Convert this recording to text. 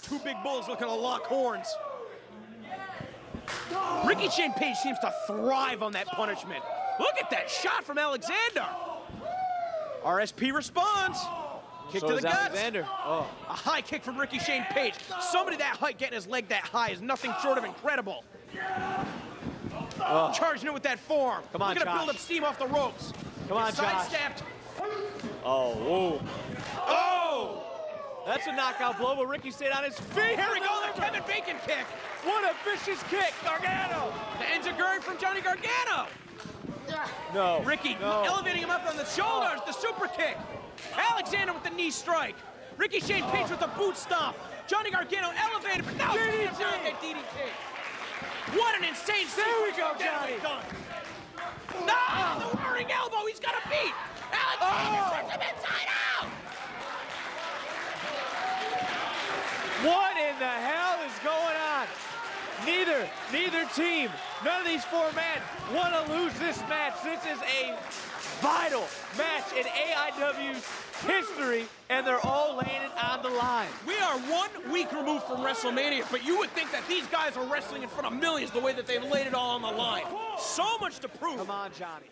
two big bulls looking to lock horns. Rickey Shane Page seems to thrive on that punishment. Look at that shot from Alexander. RSP responds. Kick So to the guts. Alexander. Oh. A high kick from Rickey Shane Page. Somebody that height getting his leg that high is nothing short of incredible. Oh. Charging it with that form. Come on, gonna Josh. build up steam off the ropes. Come on, Josh. Sidestepped. Oh, whoa. Oh! That's a knockout blow, but Rickey stayed on his feet. Here we go, the Kevin Bacon kick. What a vicious kick, Gargano. The enziguri from Johnny Gargano. No. Rickey no. elevating him up on the shoulders, the super kick. Alexander with the knee strike. Rickey Shane Page with the boot stomp. Johnny Gargano elevated, but now DDT. he's down that DDT. What an insane There we go, Johnny. done. No, the whirring elbow, he's got a beat. Alexander Oh. turns him inside out. What in the hell is going on? Neither, neither team, none of these four men want to lose this match. This is a vital match in AIW's history, and they're all laying it on the line. We are one week removed from WrestleMania, but you would think that these guys are wrestling in front of millions the way that they've laid it all on the line. So much to prove. Come on, Johnny.